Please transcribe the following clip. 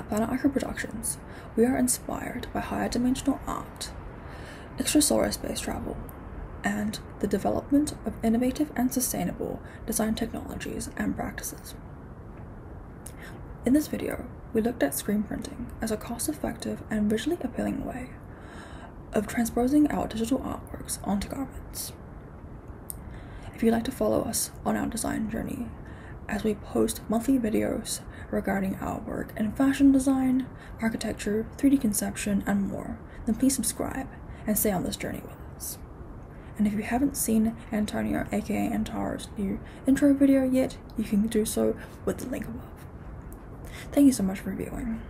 Planet Aiko Productions, we are inspired by higher dimensional art, extrasolar space travel, and the development of innovative and sustainable design technologies and practices. In this video, we looked at screen printing as a cost effective and visually appealing way of transposing our digital artworks onto garments. If you'd like to follow us on our design journey, as we post monthly videos regarding our work in fashion design, architecture, 3D conception, and more, then please subscribe and stay on this journey with us. And if you haven't seen Antonio aka Antaro's new intro video yet, you can do so with the link above. Thank you so much for viewing.